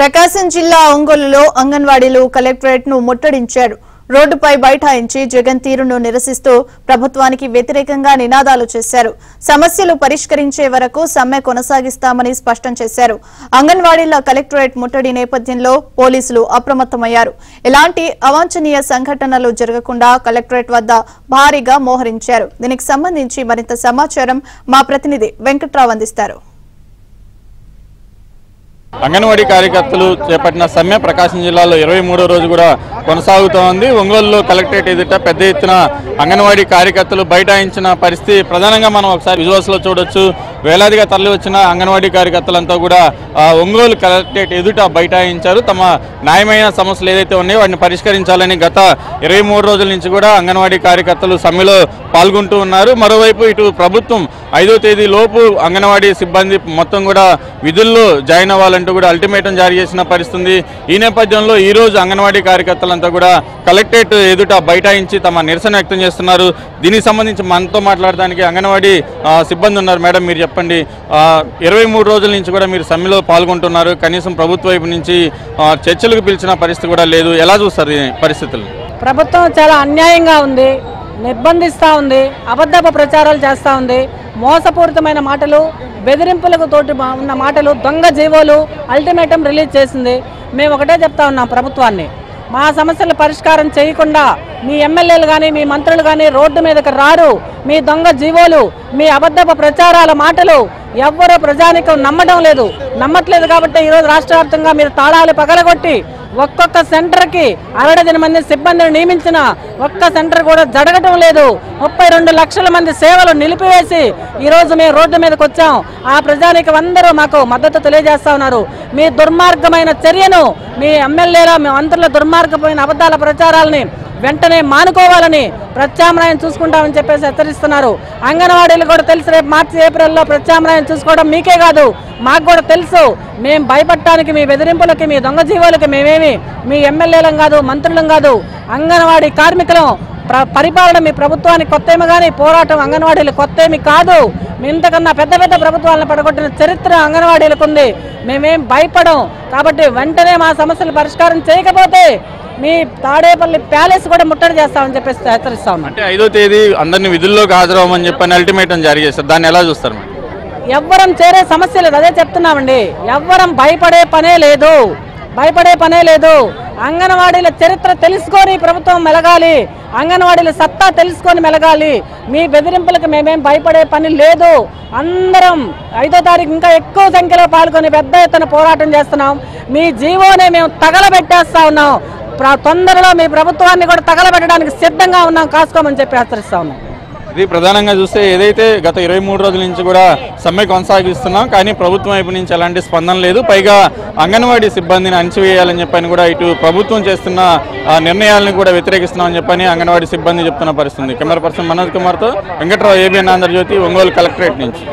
ప్రకాశం జిల్లా ఒంగోలులో అంగన్వాడీలు కలెక్టరేట్ను ముట్టడించారు. రోడ్డుపై బైఠాయించి జగన్ తీరును నిరసిస్తూ ప్రభుత్వానికి వ్యతిరేకంగా నినాదాలు చేశారు. సమస్యలు పరిష్కరించే వరకు సమ్మె కొనసాగిస్తామని స్పష్టం చేశారు. అంగన్వాడీల కలెక్టరేట్ ముట్టడి నేపథ్యంలో పోలీసులు అప్రమత్తమయ్యారు. ఎలాంటి అవాంఛనీయ సంఘటనలు జరగకుండా కలెక్టరేట్ వద్ద భారీగా మోహరించారు. దీనికి సంబంధించి మరింత సమాచారం మా ప్రతినిధి వెంకట్రావు అందిస్తారు. అంగన్వాడీ కార్యకర్తలు చేపట్టిన సమ్మె ప్రకాశం జిల్లాలో ఇరవై మూడో రోజు కూడా కొనసాగుతోంది. ఒంగోలులో కలెక్టరేట్ ఎదుట పెద్ద ఎత్తున అంగన్వాడీ కార్యకర్తలు బైఠాయించిన పరిస్థితి ప్రధానంగా మనం ఒకసారి విజువల్స్లో చూడొచ్చు. వేలాదిగా తరలి వచ్చిన అంగన్వాడీ కార్యకర్తలంతా కూడా ఒంగోలు కలెక్టరేట్ ఎదుట బైఠాయించారు. తమ న్యాయమైన సమస్యలు ఏదైతే ఉన్నాయో వాటిని పరిష్కరించాలని గత ఇరవై మూడు రోజుల నుంచి కూడా అంగన్వాడీ కార్యకర్తలు సమ్మెలో పాల్గొంటూ ఉన్నారు. మరోవైపు ఇటు ప్రభుత్వం ఐదో తేదీ లోపు అంగన్వాడీ సిబ్బంది మొత్తం కూడా విధుల్లో జాయిన్ అవ్వాలంటూ కూడా అల్టిమేటం జారీ చేసిన పరిస్థితి ఈ నేపథ్యంలో ఈ రోజు అంగన్వాడీ కార్యకర్తలంతా కూడా కలెక్టరేట్ ఎదుట బైఠాయించి తమ నిరసన వ్యక్తం చేస్తున్నారు. దీనికి సంబంధించి మనతో మాట్లాడడానికి అంగన్వాడీ సిబ్బంది ఉన్నారు. మేడం మీరు చెప్పండి. ఇరవై మూడు రోజుల నుంచి కూడా మీరు సమ్మెలో పాల్గొంటున్నారు. కనీసం ప్రభుత్వ వైపు నుంచి చర్చలకు పిలిచిన పరిస్థితి కూడా లేదు. ఎలా చూస్తారు పరిస్థితులు? ప్రభుత్వం చాలా అన్యాయంగా ఉంది నిర్బంధిస్తూ ఉంది అబద్ధపు ప్రచారాలు చేస్తూ ఉంది. మోసపూరితమైన మాటలు బెదిరింపులకు తోటి ఉన్న మాటలు దొంగ జీవోలు అల్టిమేటం రిలీజ్ చేసింది. మేము ఒకటే చెప్తా ఉన్నాం ప్రభుత్వాన్ని. మా సమస్యల పరిష్కారం చేయకుండా మీ ఎమ్మెల్యేలు కానీ మీ మంత్రులు కానీ రోడ్డు మీదకి రారు. మీ దొంగ జీవోలు మీ అబద్ధపు ప్రచారాల మాటలు ఎవ్వరూ ప్రజానికం నమ్మడం లేదు. నమ్మట్లేదు కాబట్టి ఈరోజు రాష్ట్ర వ్యాప్తంగా మీరు తాళాలు పగలగొట్టి ఒక్కొక్క సెంటర్కి అరడదిన మంది సిబ్బందిని నియమించిన ఒక్క సెంటర్ కూడా జరగటం లేదు. ముప్పై రెండు లక్షల మంది సేవలు నిలిపివేసి ఈరోజు మేము రోడ్డు మీదకి వచ్చాం. ఆ ప్రజానికి అందరూ మాకు మద్దతు తెలియజేస్తా ఉన్నారు. మీ దుర్మార్గమైన చర్యను మీ ఎమ్మెల్యేల మీ మంత్రుల దుర్మార్గమైన అబద్ధాల ప్రచారాలని వెంటనే మానుకోవాలని ప్రత్యామ్నాయం చూసుకుంటామని చెప్పేసి హెచ్చరిస్తున్నారు. అంగన్వాడీలు కూడా తెలుసు రేపు మార్చి ఏప్రిల్లో ప్రత్యామ్నాయం చూసుకోవడం మీకే కాదు మాకు కూడా తెలుసు. మేము భయపడటానికి మీ బెదిరింపులకి మీ దొంగ జీవులకి మేమేమి మీ ఎమ్మెల్యేలం కాదు మంత్రులం కాదు. అంగన్వాడీ కార్మికులం పరిపాలన మీ ప్రభుత్వానికి కొత్త ఏమి కానీ పోరాటం అంగన్వాడీలు కొత్త ఏమి కాదు. ఇంతకన్నా పెద్ద పెద్ద ప్రభుత్వాలను పడగొట్టిన చరిత్ర అంగన్వాడీలకు ఉంది. మేమేం భయపడం. కాబట్టి వెంటనే మా సమస్యలు పరిష్కారం చేయకపోతే మీ తాడేపల్లి ప్యాలెస్ కూడా ముట్టడి చేస్తామని చెప్పేసి హెచ్చరిస్తా ఉన్నాం. అంటే ఐదో తేదీ అందరినీ విధుల్లోకి హాజరవ్వమని చెప్పని అల్టిమేటం జారీ చేస్తారు. దాన్ని ఎలా చూస్తారు ఎవ్వరం చేరే సమస్య లేదు. అదే చెప్తున్నామండి. ఎవ్వరం భయపడే పనే లేదు. భయపడే పనే లేదు. అంగన్వాడీల చరిత్ర తెలుసుకొని ప్రభుత్వం మెలగాలి. అంగన్వాడీల సత్తా తెలుసుకొని మెలగాలి. మీ బెదిరింపులకు మేమేం భయపడే పని లేదు. అందరం ఐదో తారీఖు ఇంకా ఎక్కువ సంఖ్యలో పాల్గొని పెద్ద ఎత్తున పోరాటం చేస్తున్నాం. మీ జీవోనే మేము తగలబెట్టేస్తా ఉన్నాం. ప్ర- తొందరలో మీ ప్రభుత్వాన్ని కూడా తగలబెట్టడానికి సిద్ధంగా ఉన్నాం. కాసుకోమని చెప్పి హెచ్చరిస్తా ఉన్నాం. ఇది ప్రధానంగా చూస్తే ఏదైతే గత ఇరవై మూడు రోజుల నుంచి కూడా సమ్మె కొనసాగిస్తున్నాం కానీ ప్రభుత్వం వైపు నుంచి ఎలాంటి స్పందన లేదు. పైగా అంగన్వాడీ సిబ్బందిని అణచివేయాలని చెప్పని కూడా ఇటు ప్రభుత్వం చేస్తున్న ఆ, నిర్ణయాలను కూడా వ్యతిరేకిస్తున్నామని చెప్పని అంగన్వాడీ సిబ్బంది చెప్తున్న పరిస్థితి కెమెరా పర్సన్ మనోజ్ కుమార్తో వెంకట్రావు ఏబిఎన్ ఆంధ్రజ్యోతి ఒంగోలు కలెక్టరేట్ నుంచి.